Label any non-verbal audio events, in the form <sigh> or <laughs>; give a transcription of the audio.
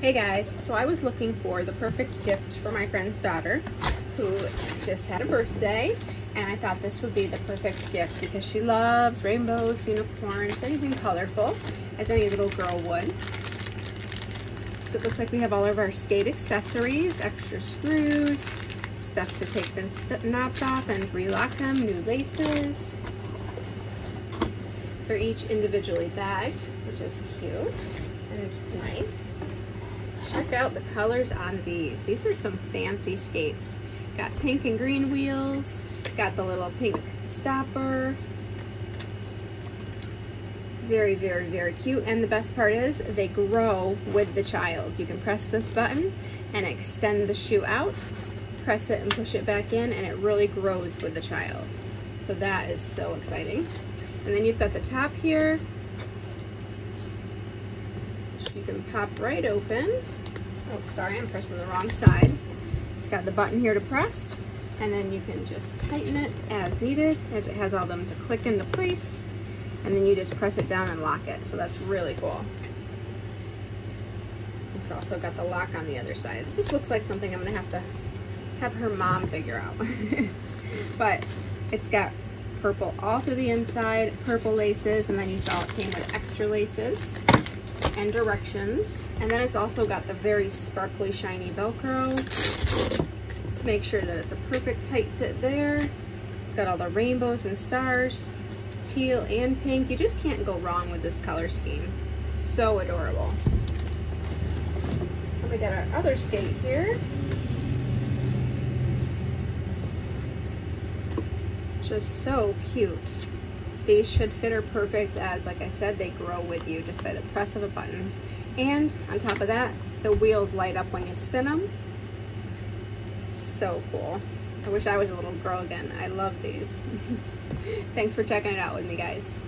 Hey guys, so I was looking for the perfect gift for my friend's daughter who just had a birthday and I thought this would be the perfect gift because she loves rainbows, unicorns, anything colorful as any little girl would. So it looks like we have all of our skate accessories, extra screws, stuff to take the knobs off and relock them, new laces. They're each individually bagged, which is cute and nice. Check out the colors on these. These are some fancy skates. Got pink and green wheels, got the little pink stopper. Very, very, very cute. And the best part is they grow with the child. You can press this button and extend the shoe out, press it and push it back in, and it really grows with the child. So that is so exciting. And then you've got the top here, you can pop right open. Oh, sorry, I'm pressing the wrong side. It's got the button here to press, and then you can just tighten it as needed, as it has all them to click into place, and then you just press it down and lock it. So that's really cool. It's also got the lock on the other side. This looks like something I'm gonna have to have her mom figure out. <laughs> but it's got purple all through the inside, purple laces, and then you saw it came with extra laces and directions. And then it's also got the very sparkly, shiny Velcro to make sure that it's a perfect tight fit there. It's got all the rainbows and stars, teal and pink. You just can't go wrong with this color scheme. So adorable. And we got our other skate here. Just so cute. These should fit her perfect as, like I said, they grow with you just by the press of a button. And on top of that, the wheels light up when you spin them. So cool. I wish I was a little girl again. I love these. <laughs> Thanks for checking it out with me, guys.